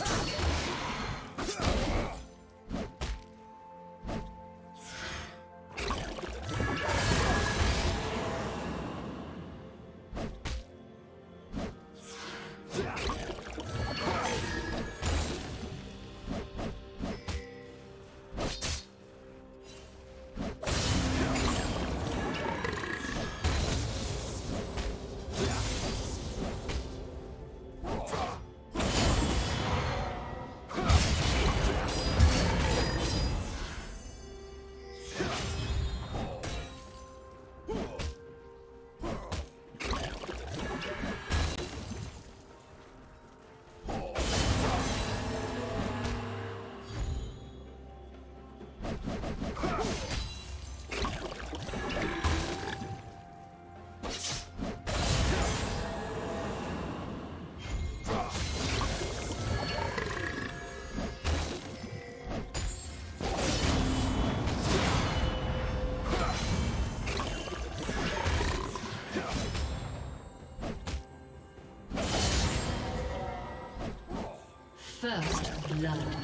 Yeah. First blood.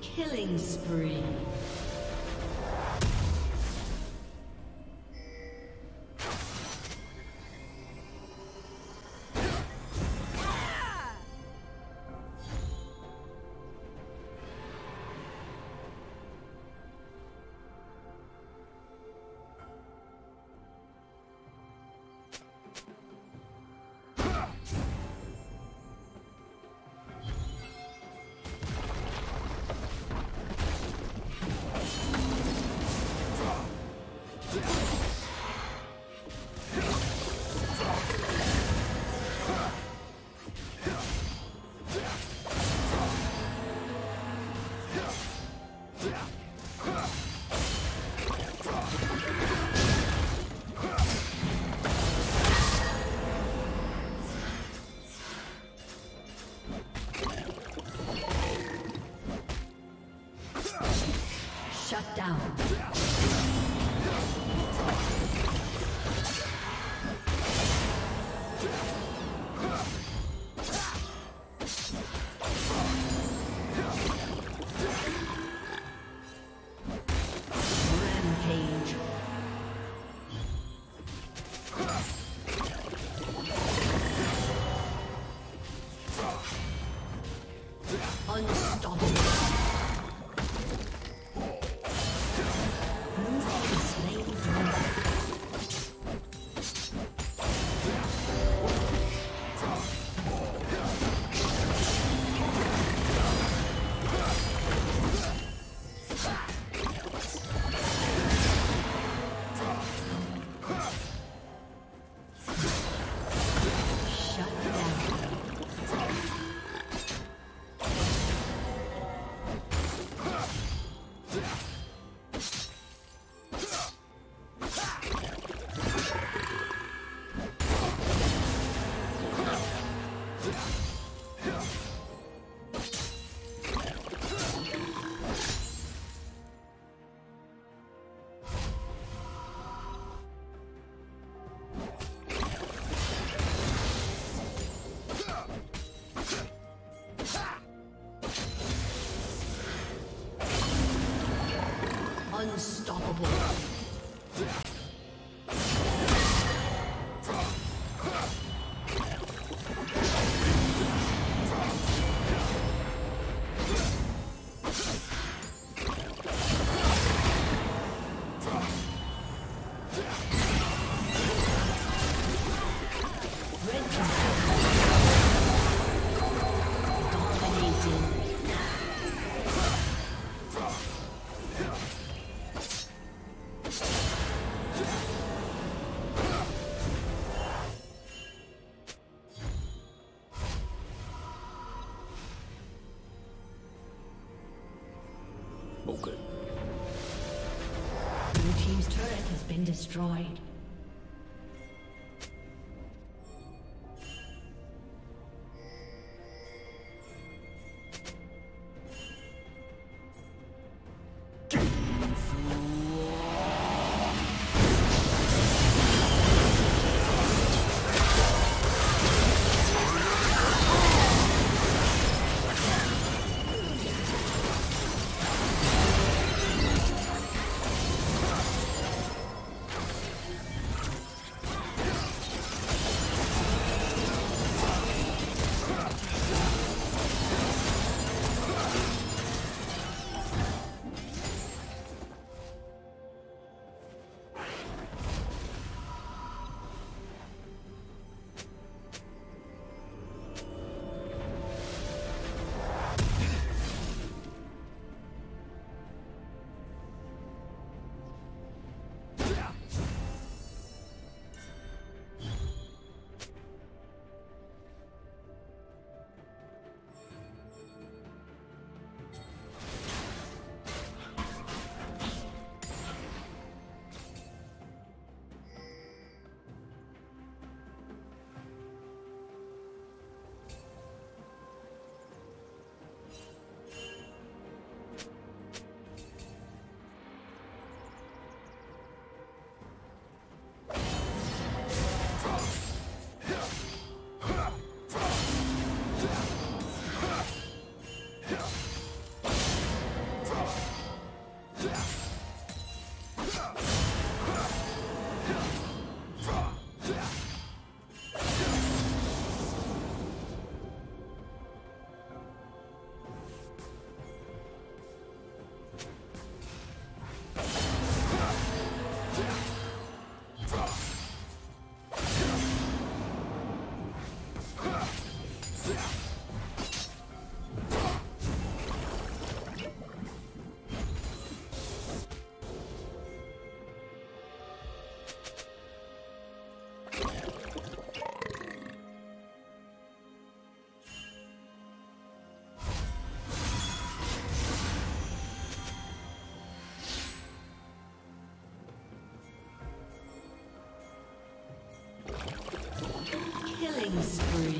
Killing spree. Destroyed. Killing spree.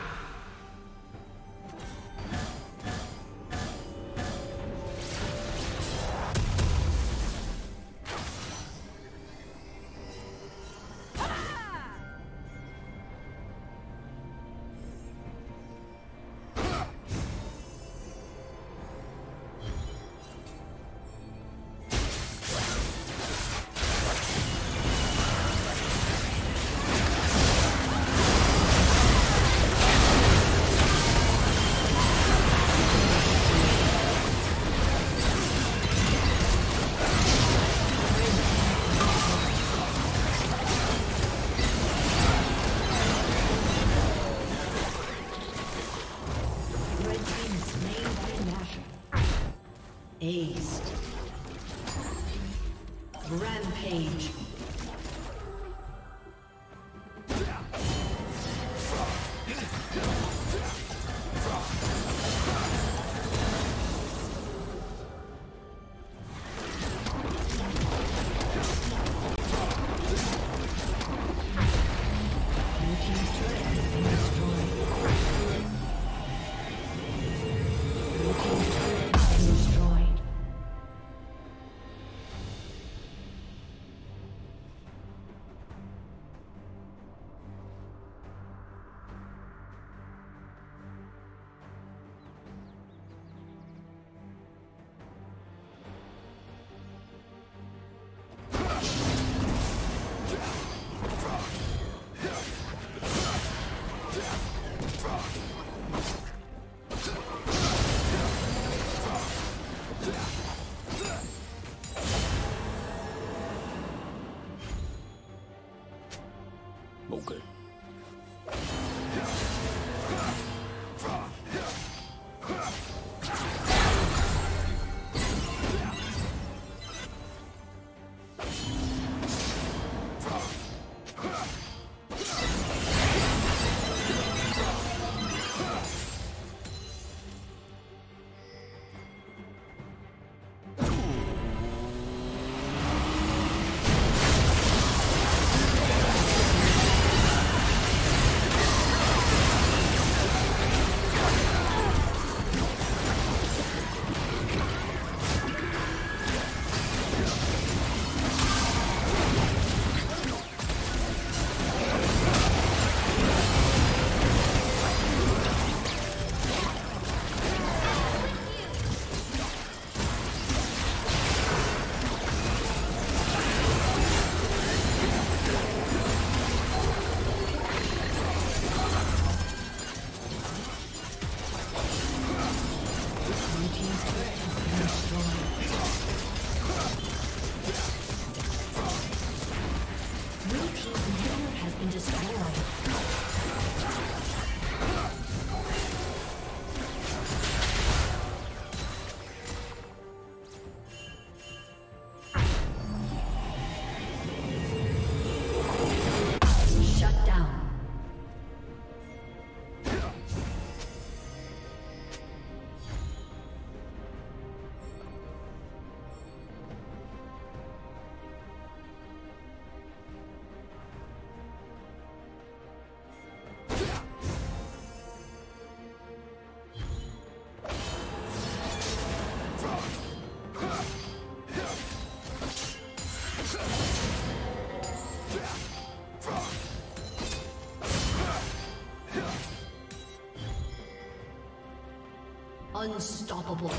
Unstoppable.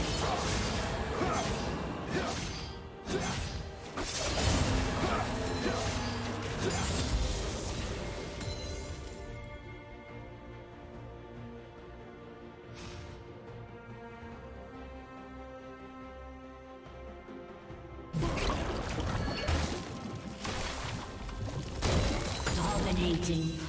Dominating.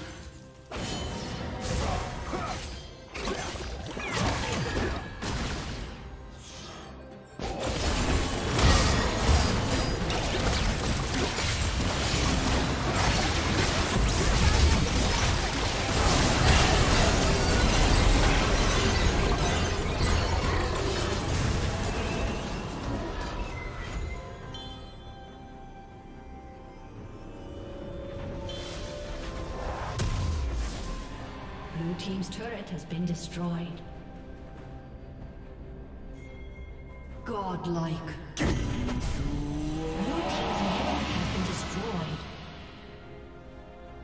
Has been destroyed. Godlike. Your team's has been destroyed.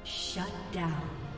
Shut down.